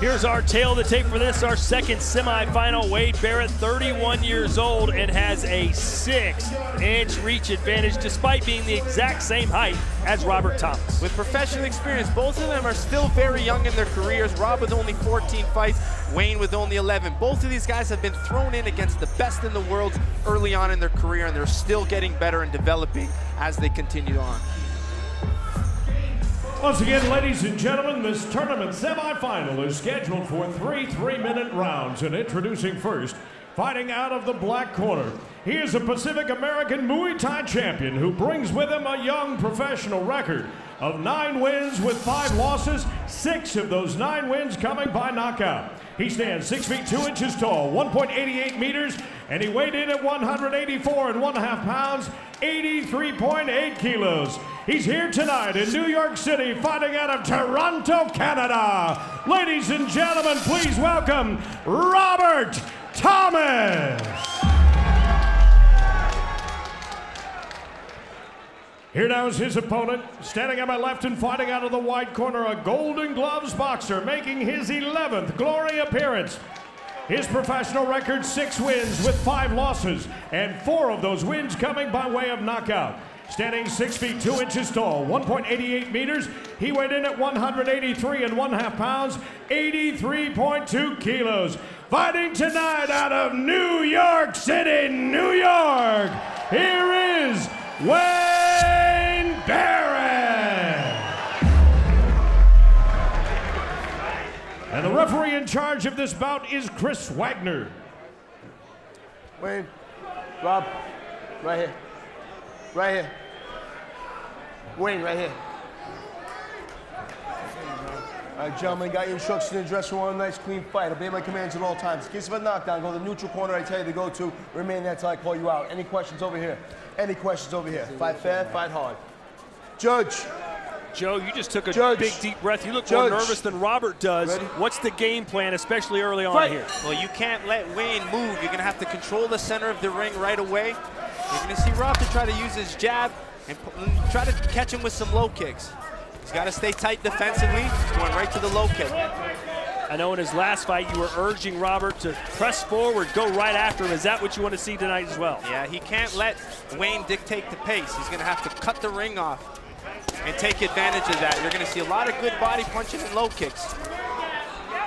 Here's our tale of the tape for this, our second semifinal. Wayne Barrett, 31 years old, and has a six-inch reach advantage despite being the exact same height as Robert Thomas. With professional experience, both of them are still very young in their careers. Rob with only 14 fights, Wayne with only 11. Both of these guys have been thrown in against the best in the world early on in their career, and they're still getting better and developing as they continue on. Once again, ladies and gentlemen, this tournament semifinal is scheduled for three three-minute rounds. And introducing first, fighting out of the black corner, he is a Pacific American Muay Thai champion who brings with him a young professional record of nine wins with five losses, six of those nine wins coming by knockout. He stands six feet two inches tall, 1.88 meters, and he weighed in at 184 and one half pounds, 83.8 kilos. He's here tonight in New York City, fighting out of Toronto, Canada. Ladies and gentlemen, please welcome Robert Thomas. Here now is his opponent, standing at my left and fighting out of the wide corner, a Golden Gloves boxer, making his 11th glory appearance. His professional record, six wins with five losses, and four of those wins coming by way of knockout. Standing six feet two inches tall, 1.88 meters, he weighed in at 183 and one half pounds, 83.2 kilos. Fighting tonight out of New York City, New York, here is Wayne And the referee in charge of this bout is Chris Wagner. Wayne, Rob, right here. Right here. Wayne, right here. All right, gentlemen, got your instructions in the dressing room. Nice, clean fight. Obey my commands at all times. In case of a knockdown, go to the neutral corner I tell you to go to. Remain there until I call you out. Any questions over here? Any questions over here? Fight fair, fight hard. Judge, Joe, you just took a Judge. big deep breath. You look Judge. more nervous than Robert does. Ready? What's the game plan, especially early on Fight. here? Well, you can't let Wayne move. You're going to have to control the center of the ring right away. You're going to see Rob to try to use his jab and and mm, try to catch him with some low kicks. He's got to stay tight defensively. He's going right to the low kick. I know in his last fight you were urging Robert to press forward, go right after him. Is that what you want to see tonight as well? Yeah, he can't let Wayne dictate the pace. He's going to have to cut the ring off and take advantage of that. You're going to see a lot of good body punching and low kicks.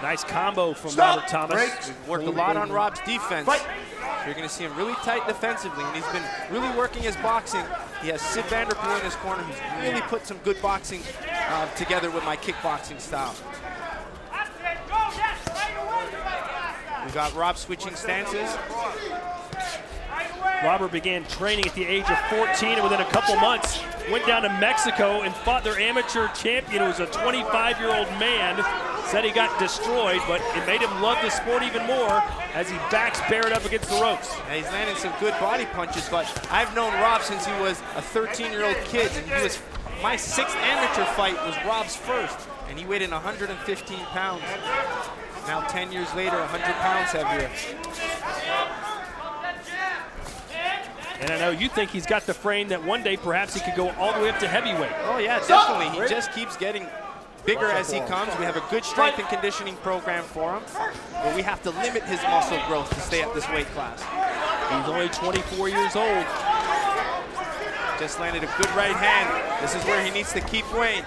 Nice combo from Stop. Robert Thomas. Break. We've worked a lot on Rob's defense. Fight. You're going to see him really tight defensively, and he's been really working his boxing. He has Sid Vanderpool in his corner, who's really put some good boxing uh, together with my kickboxing style. We got Rob switching stances. Robert began training at the age of 14 and within a couple months went down to Mexico and fought their amateur champion who was a 25-year-old man. Said he got destroyed, but it made him love the sport even more as he backs Barrett up against the ropes. And he's landing some good body punches, but I've known Rob since he was a 13-year-old kid. And he was my sixth amateur fight was Rob's first, and he weighed in 115 pounds. Now 10 years later, 100 pounds heavier. And I know you think he's got the frame that one day perhaps he could go all the way up to heavyweight. Oh yeah, definitely. He just keeps getting bigger as he comes. We have a good strength and conditioning program for him, but we have to limit his muscle growth to stay at this weight class. He's only 24 years old. Just landed a good right hand. This is where he needs to keep Wayne.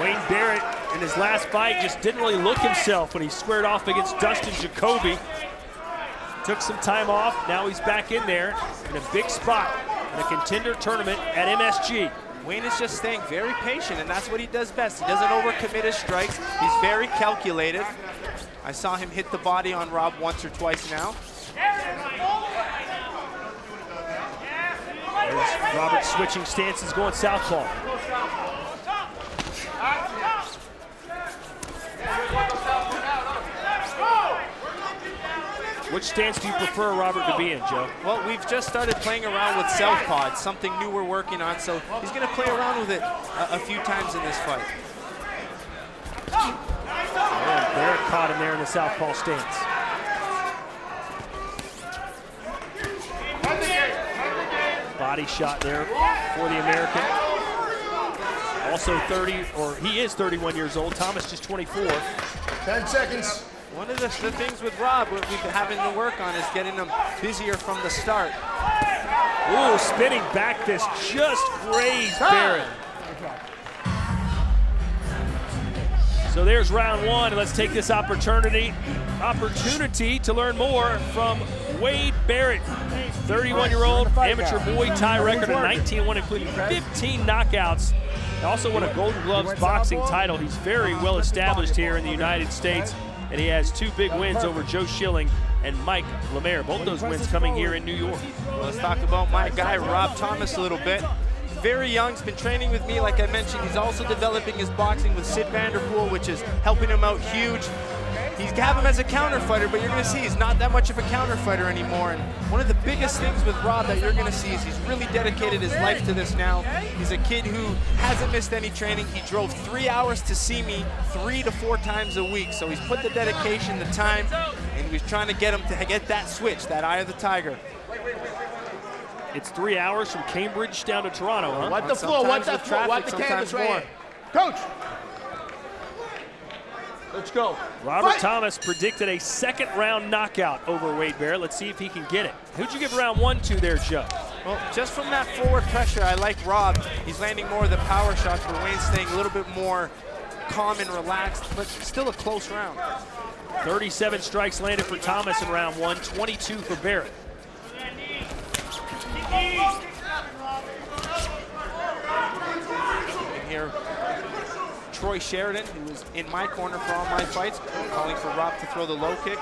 Wayne Barrett in his last fight just didn't really look himself when he squared off against Dustin Jacoby. Took some time off. Now he's back in there in a big spot in a contender tournament at MSG. Wayne is just staying very patient, and that's what he does best. He doesn't overcommit his strikes. He's very calculated. I saw him hit the body on Rob once or twice now. There's Robert switching stances, going southpaw. Which stance do you prefer Robert to be in, Joe? Well, we've just started playing around with southpaw. It's something new we're working on, so he's going to play around with it a, a few times in this fight. Barrett caught him there in the southpaw stance. body shot there for the American. Also 30, or he is 31 years old. Thomas just 24. 10 seconds. One of the, the things with Rob what we've been having to work on is getting him busier from the start. Ooh, spinning back fist just grazed Barrett. So there's round one, and let's take this opportunity opportunity to learn more from Wayne Barrett, 31-year-old amateur Muay Thai record of 19-1, including 15 knockouts. Also won a Golden Gloves boxing title. He's very well established here in the United States, and he has two big wins over Joe Schilling and Mike Lemaire. Both those wins coming here in New York. Let's talk about my guy, Rob Thomas, a little bit. Very young, he's been training with me, like I mentioned. He's also developing his boxing with Sid Vanderpool, which is helping him out huge. He's have him as a counter fighter, but you're going to see he's not that much of a counter fighter anymore. And one of the biggest things with Rob that you're going to see is he's really dedicated his life to this now. He's a kid who hasn't missed any training. He drove three hours to see me three to four times a week. So he's put the dedication, the time, and he's trying to get him to get that switch, that eye of the tiger. It's three hours from Cambridge down to Toronto, huh? What the floor, what the floor, what the canvas right. Coach. Let's go. Robert Fight. Thomas predicted a second round knockout over Wayne Barrett. Let's see if he can get it. Who'd you give round one to there, Joe? Well, just from that forward pressure, I like Rob. He's landing more of the power shots, but Wayne's staying a little bit more calm and relaxed, but still a close round. 37 strikes landed for Thomas in round one, 22 for Barrett. And here, Troy Sheridan, who was in my corner for all my fights, calling for Rob to throw the low kick.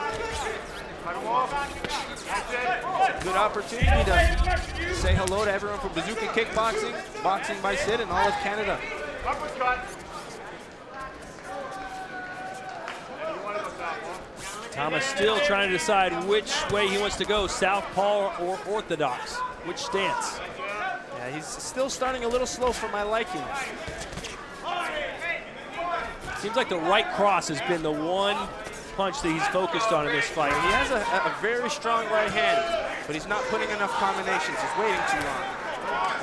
Good opportunity to say hello to everyone from Bazooka Kickboxing, Boxing by Sid, and all of Canada. Thomas still trying to decide which way he wants to go, southpaw or orthodox. Which stance? Yeah, he's still starting a little slow for my liking. Seems like the right cross has been the one punch that he's focused on in this fight. He has a, a very strong right hand, but he's not putting enough combinations. He's waiting too long.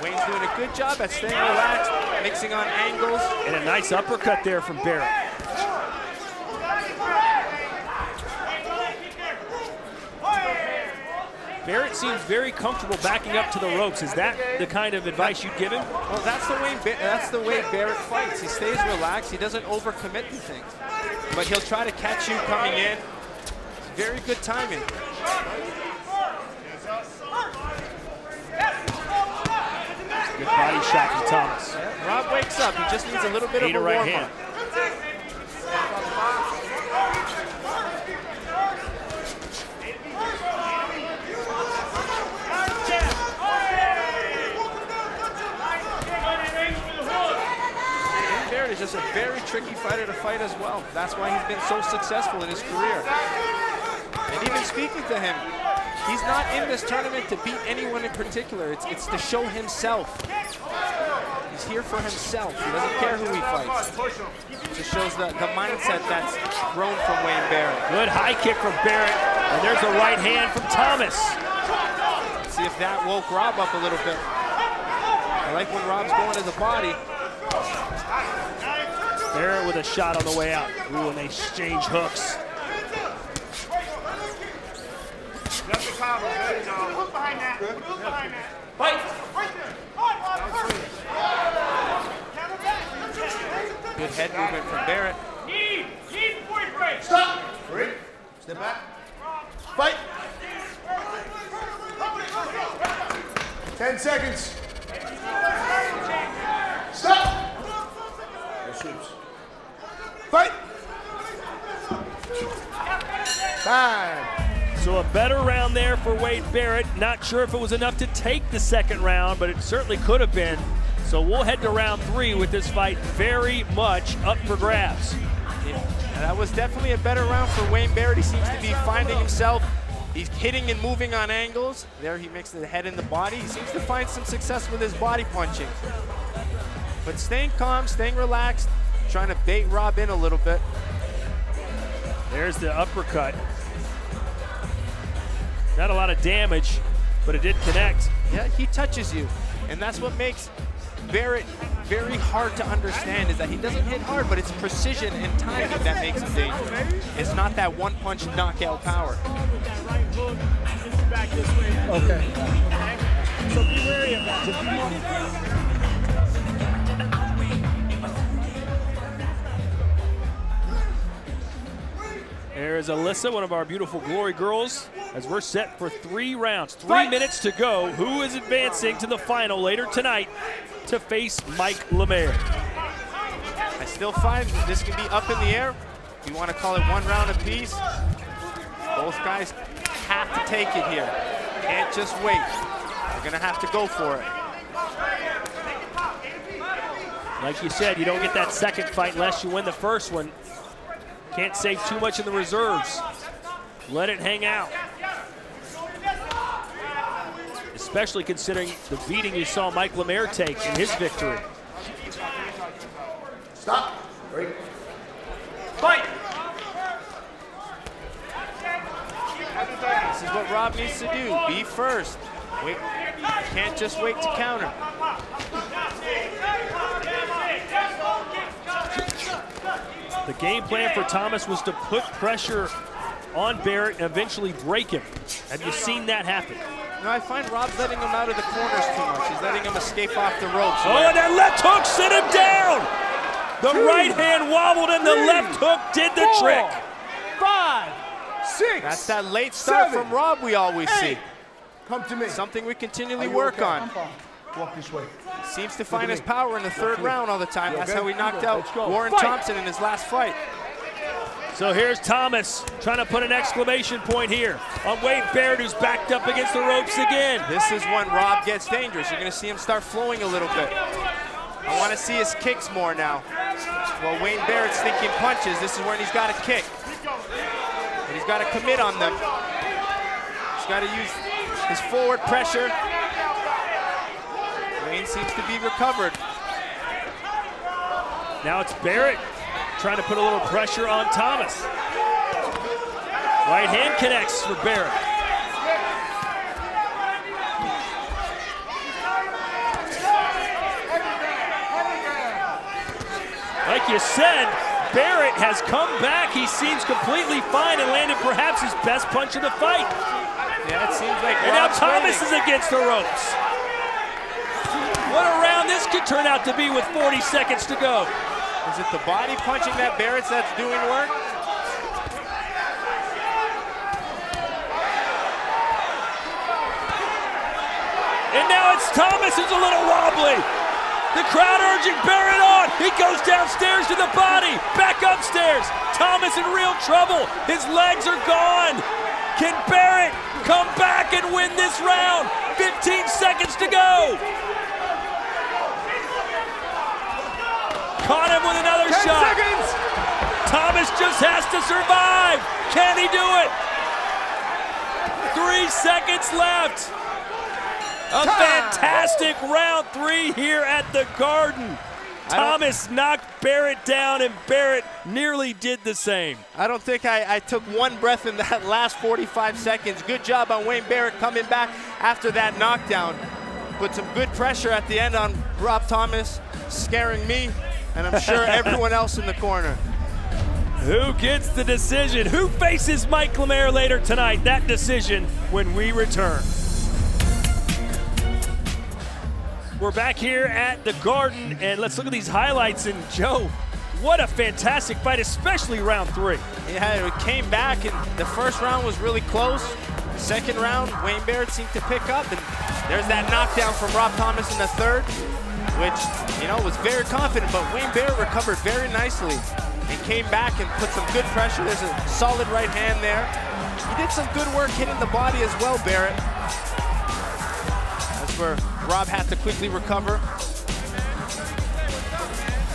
Wayne's doing a good job at staying relaxed, mixing on angles. And a nice uppercut there from Barrett. Barrett seems very comfortable backing up to the ropes. Is that the kind of advice you'd give him? Well, that's the way Ba- that's the way Barrett fights. He stays relaxed. He doesn't overcommit to things, but he'll try to catch you coming in. Very good timing. Good body shot from Thomas. Rob wakes up. He just needs a little bit Eight of a right warm hand. up. Barrett is a very tricky fighter to fight as well. That's why he's been so successful in his career. And even speaking to him, he's not in this tournament to beat anyone in particular. It's, it's to show himself. He's here for himself. He doesn't care who he fights. It just shows the, the mindset that's grown from Wayne Barrett. Good high kick from Barrett. And there's a right hand from Thomas. See if that woke Rob up a little bit. I like when Rob's going to the body. Barrett with a shot on the way out. Ooh, and they exchange hooks. Good head movement from Barrett. Stop. Three. Step back. Fight. 10 seconds. Stop. No sweeps. Fight. Time. So a better round there for Wayne Barrett. Not sure if it was enough to take the second round, but it certainly could have been. So we'll head to round three with this fight very much up for grabs. Yeah, that was definitely a better round for Wayne Barrett. He seems to be finding himself. He's hitting and moving on angles. There he mixed the head and the body. He seems to find some success with his body punching. But staying calm, staying relaxed, trying to bait Rob in a little bit. There's the uppercut. Not a lot of damage but it did connect. Yeah, he touches you. And that's what makes Barrett very hard to understand is that he doesn't hit hard, but it's precision and timing that makes him dangerous. It's not that one punch knockout power. Okay. So be wary of that. There is Alyssa, one of our beautiful glory girls, as we're set for three rounds. Three minutes to go. Who is advancing to the final later tonight to face Mike Lemaire? I still find this can be up in the air. You want to call it one round apiece. Both guys have to take it here. Can't just wait. They're going to have to go for it. Like you said, you don't get that second fight unless you win the first one. Can't save too much in the reserves. Let it hang out. Especially considering the beating you saw Mike Lemaire take in his victory. Stop. Break. Fight! This is what Rob needs to do. Be first. Wait. Can't just wait to counter. The game plan for Thomas was to put pressure on Barrett and eventually break him. Have you seen that happen? No, I find Rob's letting him out of the corners too much. He's letting him escape off the ropes. Oh, and that left hook sent him down. The right hand wobbled and the left hook did the Four, trick. Five, six. That's that late start Seven, from Rob we always see. Come to me. Something we continually work okay? on. Walk this way. Seems to find his power in the third round all the time. That's how he knocked out. Warren Thompson in his last fight. So here's Thomas trying to put an exclamation point here on Wayne Barrett, who's backed up against the ropes again. This is when Rob gets dangerous. You're going to see him start flowing a little bit. I want to see his kicks more now. Well, Wayne Barrett's thinking punches. This is when he's got to kick. And he's got to commit on them. He's got to use his forward pressure. Seems to be recovered. Now it's Barrett trying to put a little pressure on Thomas. Right hand connects for Barrett. Like you said, Barrett has come back. He seems completely fine and landed perhaps his best punch of the fight. Yeah, it seems like And now Thomas is against the ropes. What a round this could turn out to be with 40 seconds to go. Is it the body punching that Barrett's that's doing work? And now it's Thomas who's a little wobbly. The crowd urging Barrett on. He goes downstairs to the body, back upstairs. Thomas in real trouble. His legs are gone. Can Barrett come back and win this round? 15 seconds to go. Caught him with another Ten shot. seconds. Thomas just has to survive. Can he do it? Three seconds left. A fantastic round three here at the Garden. Thomas knocked Barrett down, and Barrett nearly did the same. I don't think I, I took one breath in that last 45 seconds. Good job on Wayne Barrett coming back after that knockdown. Put some good pressure at the end on Rob Thomas, scaring me, and I'm sure everyone else in the corner. Who gets the decision? Who faces Mike Lemaire later tonight? That decision when we return. We're back here at the Garden, and let's look at these highlights. And Joe, what a fantastic fight, especially round three. Yeah, it came back, and the first round was really close. Second round, Wayne Barrett seemed to pick up, and there's that knockdown from Rob Thomas in the third, which, you know, was very confident, but Wayne Barrett recovered very nicely and came back and put some good pressure. There's a solid right hand there. He did some good work hitting the body as well, Barrett. That's where Rob had to quickly recover.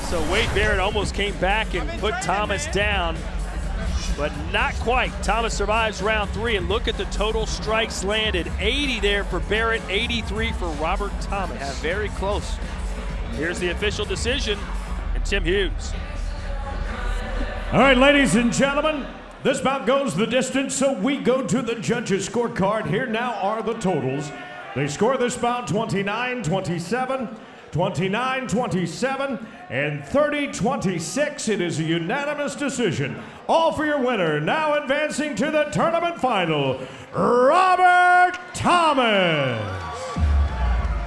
So Wayne Barrett almost came back and put Thomas down, but not quite. Thomas survives round three, and look at the total strikes landed 80 there for Barrett, 83 for Robert Thomas. Yeah, very close. Here's the official decision, and Tim Hughes. All right, ladies and gentlemen, This bout goes the distance, so we go to the judges' scorecard. Here now are the totals. They score this bout 29 27, 29 27, and 30 26. It is a unanimous decision. All for your winner, now advancing to the tournament final, Robert Thomas.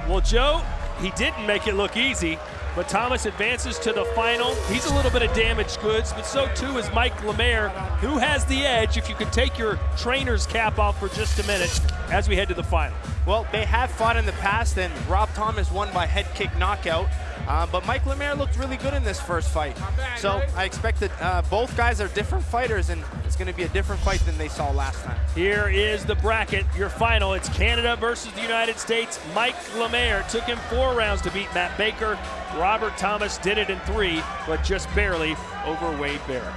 Well, Joe, he didn't make it look easy, but Thomas advances to the final. He's a little bit of damaged goods, but so too is Mike Lemaire, who has the edge if you could take your trainer's cap off for just a minute as we head to the final. Well, they have fought in the past, and Rob Thomas won by head kick knockout. Uh, but Mike Lemaire looked really good in this first fight. So I expect that uh, both guys are different fighters, and it's going to be a different fight than they saw last time. Here is the bracket, your final. It's Canada versus the United States. Mike Lemaire took him four rounds to beat Matt Baker. Robert Thomas did it in three, but just barely over Wayne Barrett.